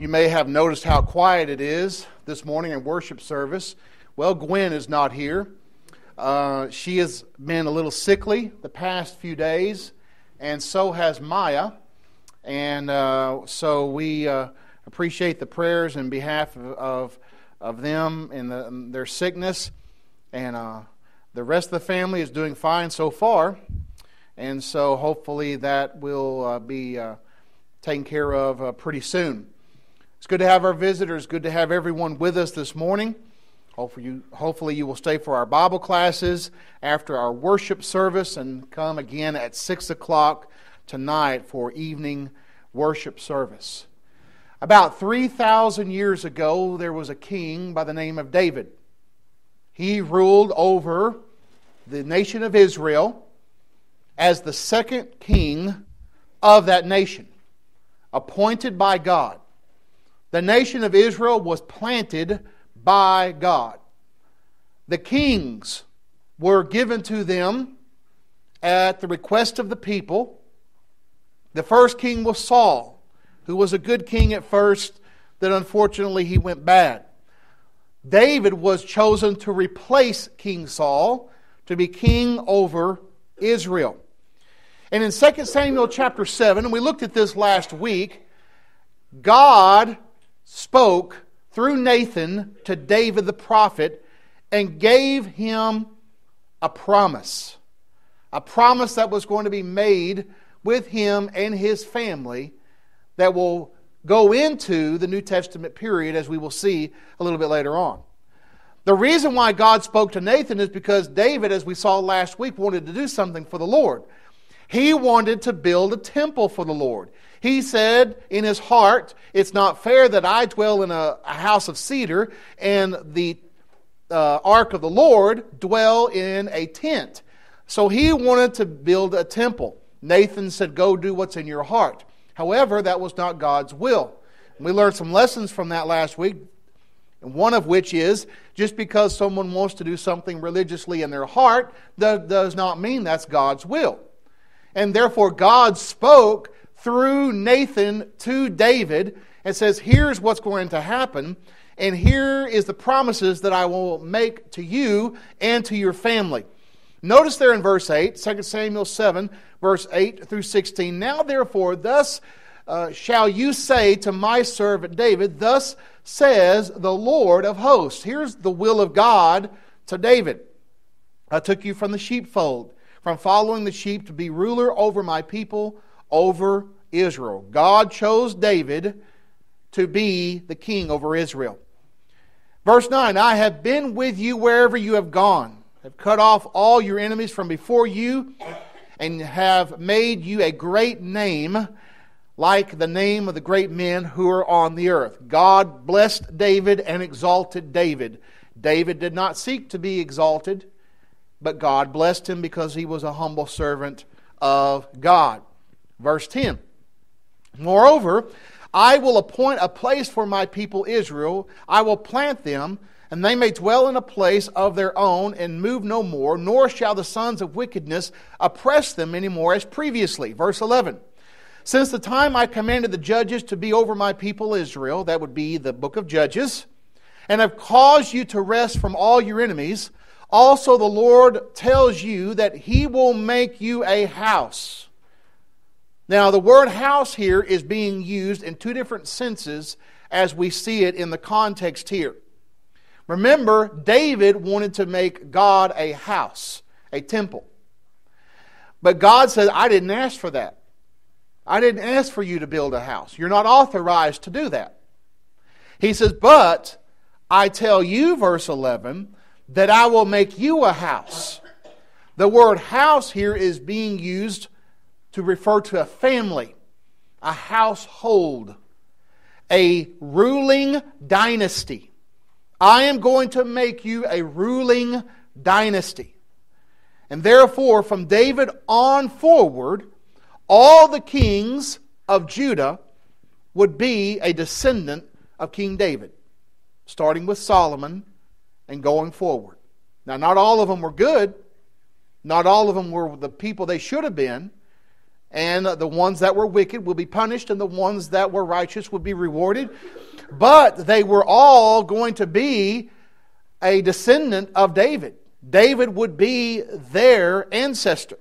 You may have noticed how quiet it is this morning in worship service. Well, Gwen is not here. Uh, she has been a little sickly the past few days, and so has Maya. And uh, so we uh, appreciate the prayers in behalf of, of, of them and the, their sickness. And uh, the rest of the family is doing fine so far. And so hopefully that will uh, be uh, taken care of pretty soon. It's good to have our visitors. Good to have everyone with us this morning. Hopefully you, hopefully, you will stay for our Bible classes after our worship service and come again at 6 o'clock tonight for evening worship service. About 3,000 years ago, there was a king by the name of David. He ruled over the nation of Israel as the second king of that nation, appointed by God. The nation of Israel was planted by God. The kings were given to them at the request of the people. The first king was Saul, who was a good king at first, then unfortunately he went bad. David was chosen to replace King Saul to be king over Israel. And in 2 Samuel chapter 7, and we looked at this last week, God spoke through Nathan to David the prophet and gave him a promise. A promise that was going to be made with him and his family that will go into the New Testament period, as we will see a little bit later on. The reason why God spoke to Nathan is because David, as we saw last week, wanted to do something for the Lord. He wanted to build a temple for the Lord. He said in his heart, It's not fair that I dwell in a, a house of cedar and the uh, ark of the Lord dwell in a tent. So he wanted to build a temple. Nathan said, Go do what's in your heart. However, that was not God's will. we learned some lessons from that last week. And one of which is just because someone wants to do something religiously in their heart, that does not mean that's God's will. And therefore, God spoke through Nathan to David and says, Here's what's going to happen, and here is the promises that I will make to you and to your family. Notice there in verse 8, 2 Samuel 7, verse 8 through 16. Now, therefore, thus uh, shall you say to my servant David, Thus says the Lord of hosts. Here's the will of God to David. I took you from the sheepfold, from following the sheep to be ruler over my people over Israel. God chose David to be the king over Israel. Verse 9 I have been with you wherever you have gone, have cut off all your enemies from before you, and have made you a great name, like the name of the great men who are on the earth. God blessed David and exalted David. David did not seek to be exalted, but God blessed him because he was a humble servant of God. Verse 10 Moreover, I will appoint a place for my people Israel. I will plant them, and they may dwell in a place of their own and move no more, nor shall the sons of wickedness oppress them any more as previously. Verse 11. Since the time I commanded the judges to be over my people Israel, that would be the book of Judges, and have caused you to rest from all your enemies, also the Lord tells you that he will make you a house now, the word house here is being used in two different senses as we see it in the context here. Remember, David wanted to make God a house, a temple. But God said, I didn't ask for that. I didn't ask for you to build a house. You're not authorized to do that. He says, But I tell you, verse 11, that I will make you a house. The word house here is being used to refer to a family, a household, a ruling dynasty. I am going to make you a ruling dynasty. And therefore, from David on forward, all the kings of Judah would be a descendant of King David, starting with Solomon and going forward. Now, not all of them were good, not all of them were the people they should have been, and the ones that were wicked will be punished, and the ones that were righteous would be rewarded. But they were all going to be a descendant of David. David would be their ancestor.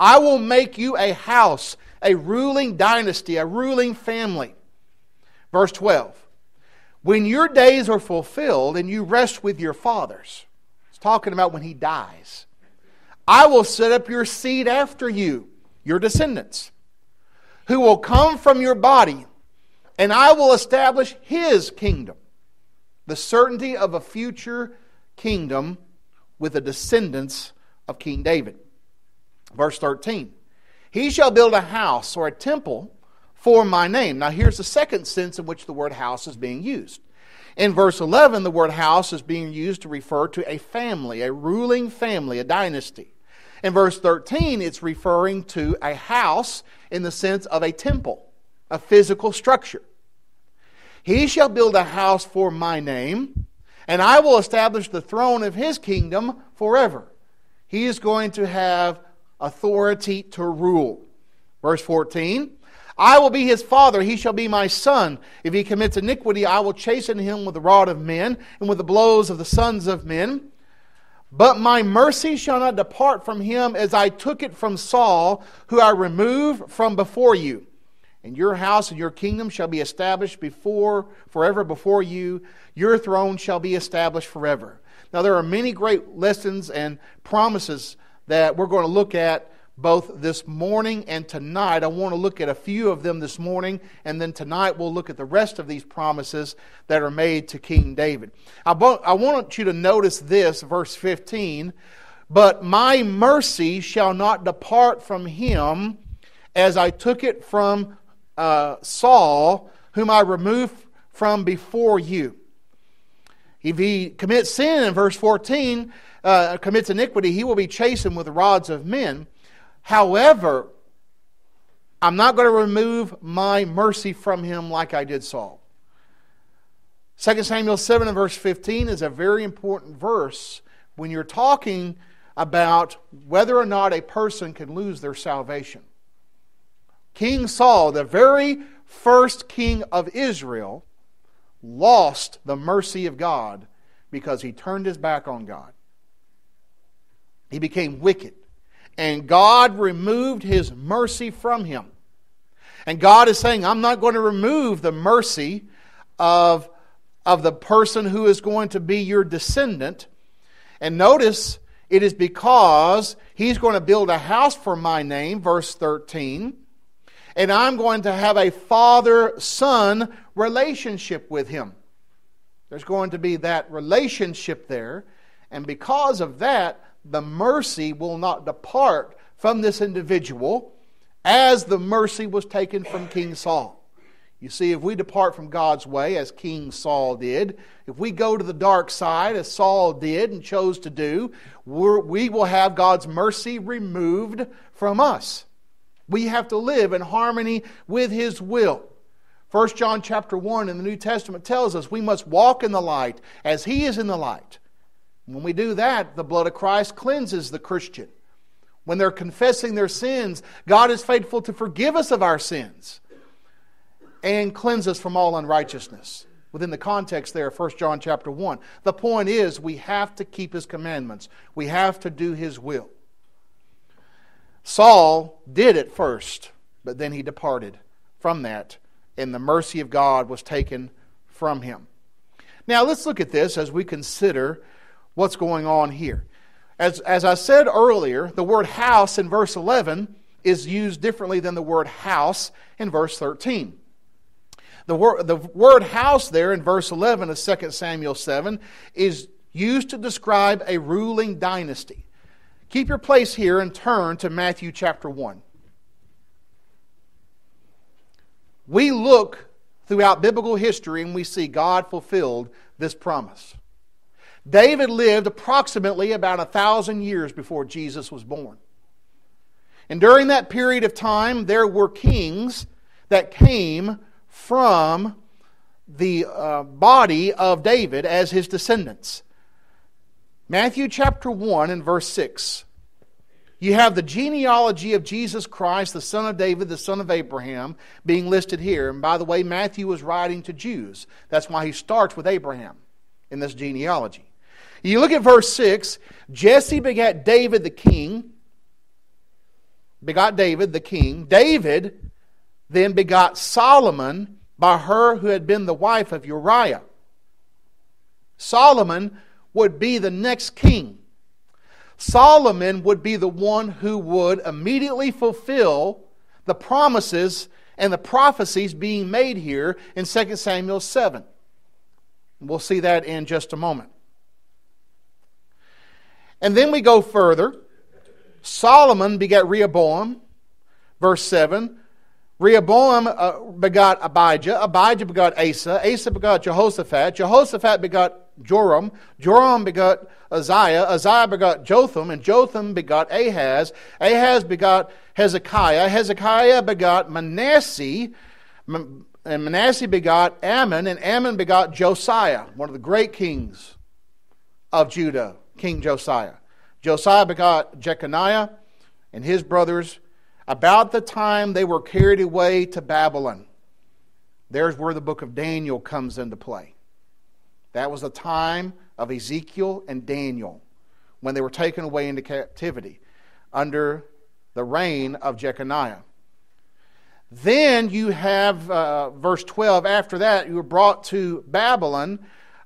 I will make you a house, a ruling dynasty, a ruling family. Verse 12. When your days are fulfilled and you rest with your fathers, it's talking about when he dies, I will set up your seed after you your descendants, who will come from your body, and I will establish his kingdom. The certainty of a future kingdom with the descendants of King David. Verse 13 He shall build a house or a temple for my name. Now, here's the second sense in which the word house is being used. In verse 11, the word house is being used to refer to a family, a ruling family, a dynasty. In verse 13, it's referring to a house in the sense of a temple, a physical structure. He shall build a house for my name, and I will establish the throne of his kingdom forever. He is going to have authority to rule. Verse 14 I will be his father, he shall be my son. If he commits iniquity, I will chasten him with the rod of men and with the blows of the sons of men. But my mercy shall not depart from him as I took it from Saul, who I removed from before you. And your house and your kingdom shall be established before forever before you. Your throne shall be established forever. Now there are many great lessons and promises that we're going to look at both this morning and tonight. I want to look at a few of them this morning, and then tonight we'll look at the rest of these promises that are made to King David. I want you to notice this, verse 15. But my mercy shall not depart from him as I took it from uh, Saul, whom I removed from before you. If he commits sin in verse 14, uh, commits iniquity, he will be chastened with rods of men. However, I'm not going to remove my mercy from him like I did Saul. 2 Samuel 7 and verse 15 is a very important verse when you're talking about whether or not a person can lose their salvation. King Saul, the very first king of Israel, lost the mercy of God because he turned his back on God. He became wicked and God removed his mercy from him. And God is saying, I'm not going to remove the mercy of, of the person who is going to be your descendant. And notice, it is because he's going to build a house for my name, verse 13, and I'm going to have a father son relationship with him. There's going to be that relationship there. And because of that, the mercy will not depart from this individual as the mercy was taken from King Saul. You see, if we depart from God's way, as King Saul did, if we go to the dark side, as Saul did and chose to do, we will have God's mercy removed from us. We have to live in harmony with His will. 1 John chapter 1 in the New Testament tells us we must walk in the light as He is in the light. When we do that, the blood of Christ cleanses the Christian. When they're confessing their sins, God is faithful to forgive us of our sins and cleanse us from all unrighteousness. Within the context there, 1 John chapter 1. The point is, we have to keep his commandments. We have to do his will. Saul did it first, but then he departed from that, and the mercy of God was taken from him. Now, let's look at this as we consider what's going on here. As, as I said earlier, the word house in verse 11 is used differently than the word house in verse 13. The word, the word house there in verse 11 of 2 Samuel 7 is used to describe a ruling dynasty. Keep your place here and turn to Matthew chapter 1. We look throughout biblical history and we see God fulfilled this promise. David lived approximately about a thousand years before Jesus was born. And during that period of time, there were kings that came from the uh, body of David as his descendants. Matthew chapter 1 and verse 6. you have the genealogy of Jesus Christ, the son of David, the son of Abraham, being listed here. And by the way, Matthew was writing to Jews. That's why he starts with Abraham in this genealogy. You look at verse 6 Jesse begat David the king, begot David the king. David then begot Solomon by her who had been the wife of Uriah. Solomon would be the next king. Solomon would be the one who would immediately fulfill the promises and the prophecies being made here in 2 Samuel 7. We'll see that in just a moment. And then we go further. Solomon begat Rehoboam, verse 7. Rehoboam uh, begot Abijah. Abijah begot Asa. Asa begot Jehoshaphat. Jehoshaphat begot Joram. Joram begot Uzziah. Uzziah begot Jotham. And Jotham begot Ahaz. Ahaz begot Hezekiah. Hezekiah begot Manasseh. And Manasseh begot Ammon. And Ammon begot Josiah, one of the great kings of Judah, King Josiah. Josiah begot Jeconiah and his brothers about the time they were carried away to Babylon. There's where the book of Daniel comes into play. That was the time of Ezekiel and Daniel when they were taken away into captivity under the reign of Jeconiah. Then you have uh, verse 12. After that, you were brought to Babylon.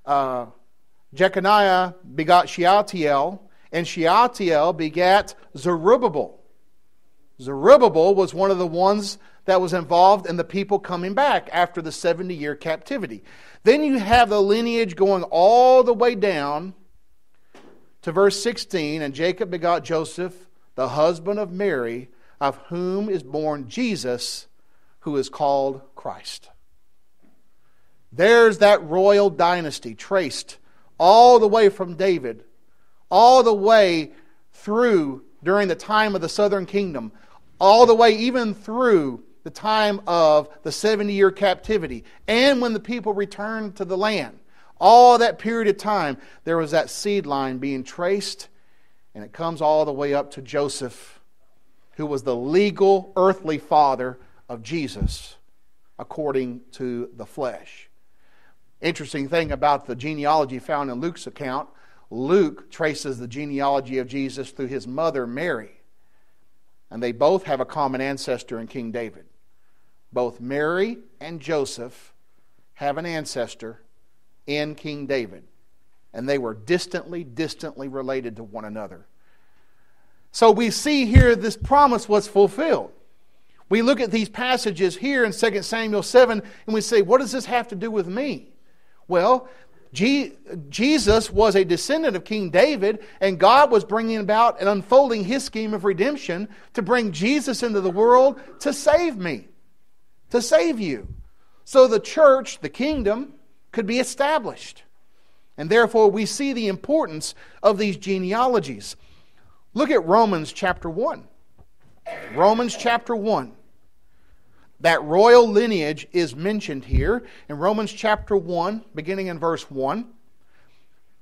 Uh, Jeconiah begot Shealtiel, and Shealtiel begat Zerubbabel. Zerubbabel was one of the ones that was involved in the people coming back after the 70 year captivity. Then you have the lineage going all the way down to verse 16 and Jacob begot Joseph, the husband of Mary, of whom is born Jesus, who is called Christ. There's that royal dynasty traced all the way from David, all the way through during the time of the southern kingdom, all the way even through the time of the 70 year captivity and when the people returned to the land. All that period of time, there was that seed line being traced, and it comes all the way up to Joseph, who was the legal earthly father of Jesus according to the flesh. Interesting thing about the genealogy found in Luke's account Luke traces the genealogy of Jesus through his mother, Mary. And they both have a common ancestor in King David. Both Mary and Joseph have an ancestor in King David. And they were distantly, distantly related to one another. So we see here this promise was fulfilled. We look at these passages here in 2 Samuel 7 and we say, what does this have to do with me? Well, Jesus was a descendant of King David, and God was bringing about and unfolding his scheme of redemption to bring Jesus into the world to save me, to save you. So the church, the kingdom, could be established. And therefore, we see the importance of these genealogies. Look at Romans chapter 1. Romans chapter 1. That royal lineage is mentioned here in Romans chapter 1, beginning in verse 1.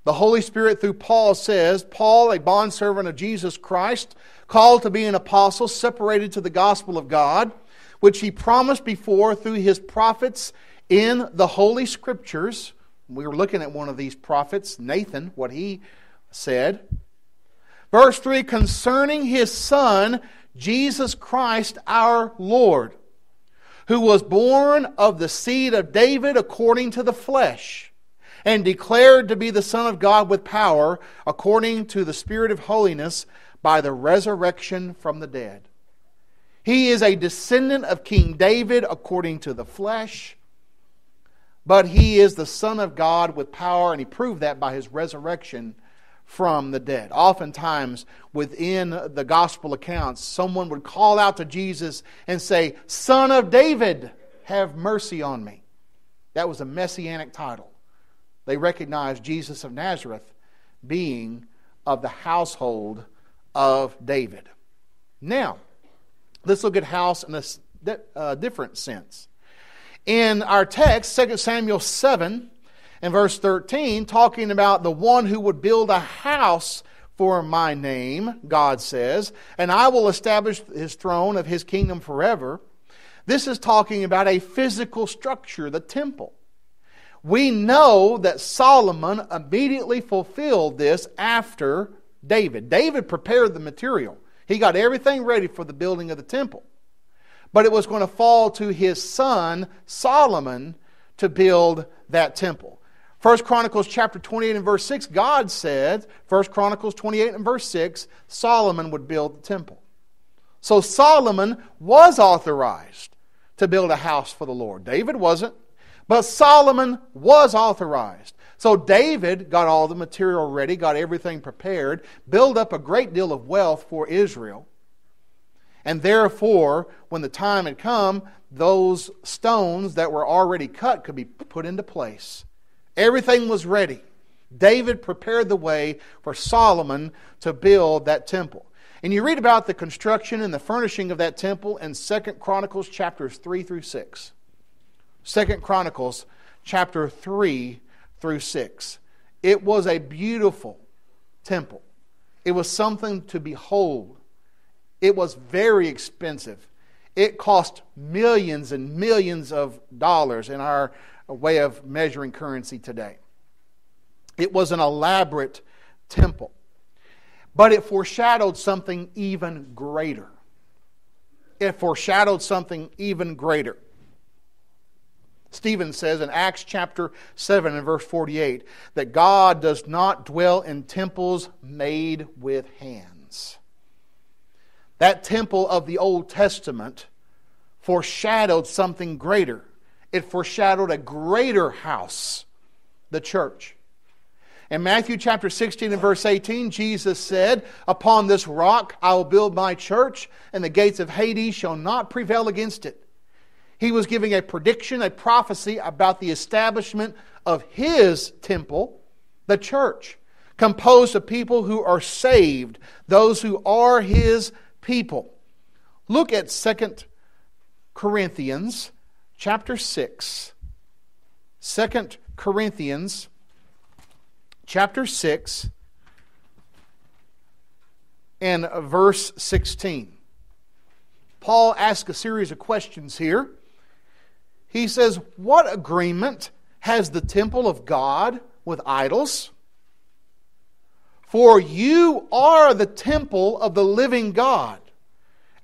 The Holy Spirit, through Paul, says, Paul, a bondservant of Jesus Christ, called to be an apostle, separated to the gospel of God, which he promised before through his prophets in the Holy Scriptures. We were looking at one of these prophets, Nathan, what he said. Verse 3 concerning his Son, Jesus Christ our Lord who was born of the seed of David according to the flesh, and declared to be the Son of God with power according to the Spirit of holiness by the resurrection from the dead. He is a descendant of King David according to the flesh, but he is the Son of God with power, and he proved that by his resurrection from the dead. Oftentimes, within the gospel accounts, someone would call out to Jesus and say, Son of David, have mercy on me. That was a messianic title. They recognized Jesus of Nazareth being of the household of David. Now, let's look at house in a uh, different sense. In our text, 2 Samuel 7, in verse 13, talking about the one who would build a house for my name, God says, and I will establish his throne of his kingdom forever. This is talking about a physical structure, the temple. We know that Solomon immediately fulfilled this after David. David prepared the material, he got everything ready for the building of the temple. But it was going to fall to his son, Solomon, to build that temple. 1 Chronicles chapter 28 and verse 6, God said, 1 Chronicles 28 and verse 6, Solomon would build the temple. So Solomon was authorized to build a house for the Lord. David wasn't, but Solomon was authorized. So David got all the material ready, got everything prepared, built up a great deal of wealth for Israel. And therefore, when the time had come, those stones that were already cut could be put into place. Everything was ready. David prepared the way for Solomon to build that temple. And you read about the construction and the furnishing of that temple in 2 Chronicles chapters 3 through 6. 2 Chronicles chapter 3 through 6. It was a beautiful temple. It was something to behold. It was very expensive. It cost millions and millions of dollars in our way of measuring currency today. It was an elaborate temple, but it foreshadowed something even greater. It foreshadowed something even greater. Stephen says in Acts chapter 7 and verse 48 that God does not dwell in temples made with hands. That temple of the Old Testament foreshadowed something greater. It foreshadowed a greater house, the church. In Matthew chapter 16 and verse 18, Jesus said, Upon this rock I will build my church, and the gates of Hades shall not prevail against it. He was giving a prediction, a prophecy about the establishment of his temple, the church, composed of people who are saved, those who are his people. Look at 2 Corinthians chapter 6. 2 Corinthians chapter 6 and verse 16. Paul asks a series of questions here. He says, What agreement has the temple of God with idols? For you are the temple of the living God.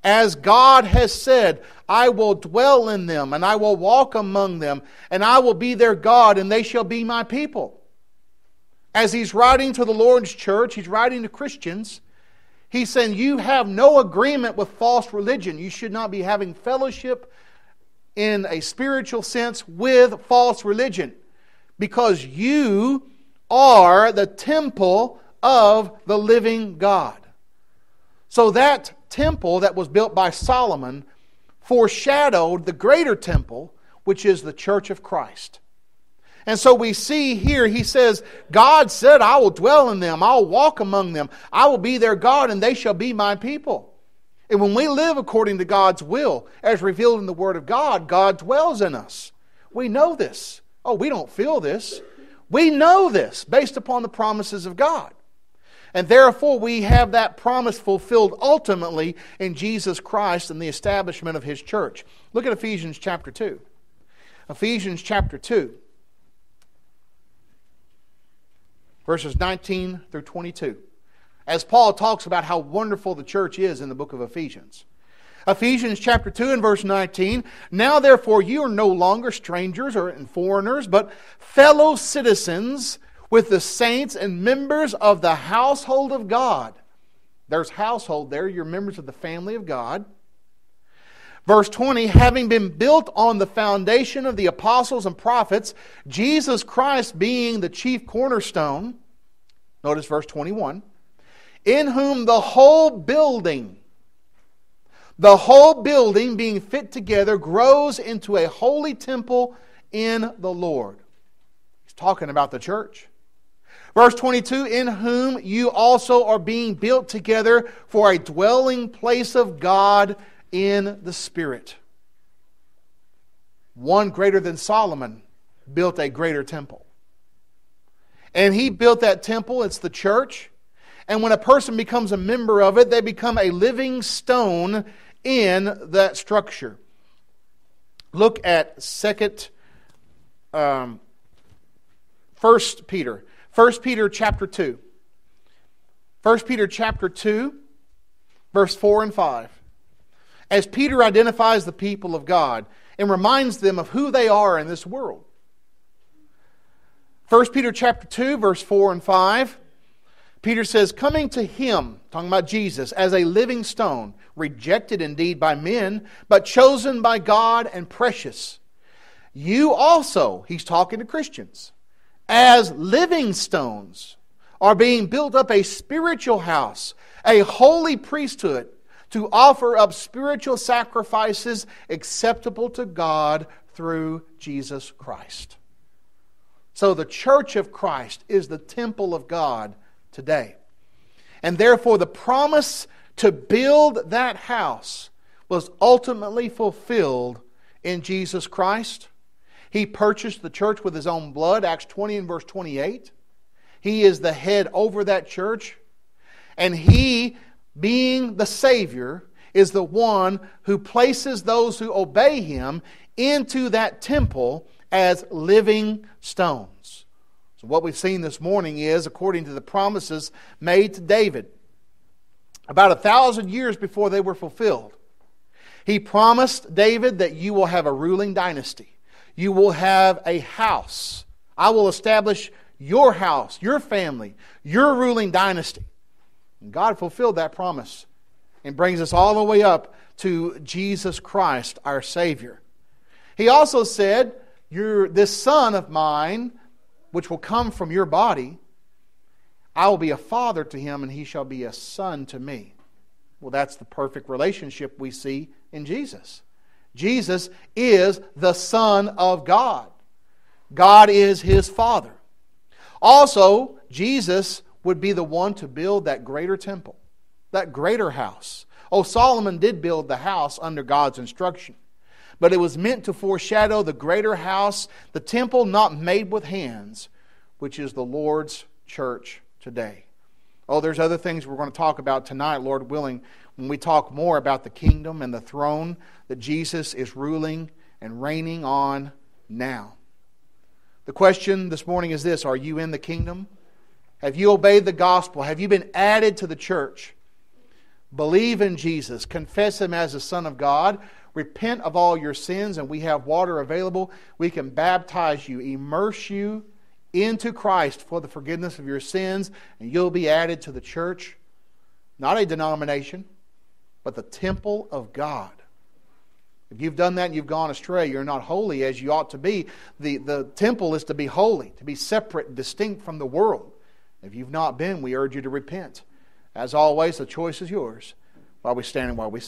As God has said, I will dwell in them, and I will walk among them, and I will be their God, and they shall be my people. As he's writing to the Lord's church, he's writing to Christians. He's saying, You have no agreement with false religion. You should not be having fellowship in a spiritual sense with false religion because you are the temple of the living God. So that temple that was built by Solomon foreshadowed the greater temple, which is the church of Christ. And so we see here, he says, God said, I will dwell in them, I'll walk among them, I will be their God, and they shall be my people. And when we live according to God's will, as revealed in the Word of God, God dwells in us. We know this. Oh, we don't feel this. We know this based upon the promises of God. And therefore, we have that promise fulfilled ultimately in Jesus Christ and the establishment of His church. Look at Ephesians chapter 2. Ephesians chapter 2, verses 19 through 22. As Paul talks about how wonderful the church is in the book of Ephesians. Ephesians chapter 2 and verse 19. Now therefore you are no longer strangers or foreigners, but fellow citizens with the saints and members of the household of God. There's household there. You're members of the family of God. Verse 20, having been built on the foundation of the apostles and prophets, Jesus Christ being the chief cornerstone. Notice verse 21, in whom the whole building, the whole building being fit together, grows into a holy temple in the Lord. He's talking about the church. Verse 22 In whom you also are being built together for a dwelling place of God in the Spirit. One greater than Solomon built a greater temple. And he built that temple, it's the church. And when a person becomes a member of it, they become a living stone in that structure. Look at second, um, First Peter. First Peter chapter 2. First Peter chapter 2, verse 4 and 5. As Peter identifies the people of God and reminds them of who they are in this world. 1 Peter chapter 2, verse 4 and 5. Peter says, Coming to him, talking about Jesus, as a living stone, rejected indeed by men, but chosen by God and precious. You also, he's talking to Christians, as living stones, are being built up a spiritual house, a holy priesthood, to offer up spiritual sacrifices acceptable to God through Jesus Christ. So the church of Christ is the temple of God today. And therefore, the promise to build that house was ultimately fulfilled in Jesus Christ. He purchased the church with his own blood, Acts 20 and verse 28. He is the head over that church. And he, being the Savior, is the one who places those who obey him into that temple as living stones. So, what we've seen this morning is, according to the promises made to David, about a thousand years before they were fulfilled, he promised David that you will have a ruling dynasty. You will have a house. I will establish your house, your family, your ruling dynasty. And God fulfilled that promise and brings us all the way up to Jesus Christ, our Savior. He also said, You're this son of mine, which will come from your body, I will be a father to him, and he shall be a son to me. Well, that's the perfect relationship we see in Jesus. Jesus is the Son of God, God is his Father. Also, Jesus would be the one to build that greater temple, that greater house. Oh, Solomon did build the house under God's instruction, but it was meant to foreshadow the greater house, the temple not made with hands, which is the Lord's church today. Oh, there's other things we're going to talk about tonight, Lord willing, when we talk more about the kingdom and the throne that Jesus is ruling and reigning on now. The question this morning is this Are you in the kingdom? Have you obeyed the gospel? Have you been added to the church? Believe in Jesus, confess Him as the Son of God, repent of all your sins, and we have water available. We can baptize you, immerse you into Christ for the forgiveness of your sins, and you'll be added to the church. Not a denomination, but the temple of God. If you've done that and you've gone astray, you're not holy as you ought to be. The, the temple is to be holy, to be separate, distinct from the world. If you've not been, we urge you to repent. As always, the choice is yours while we stand and while we sing.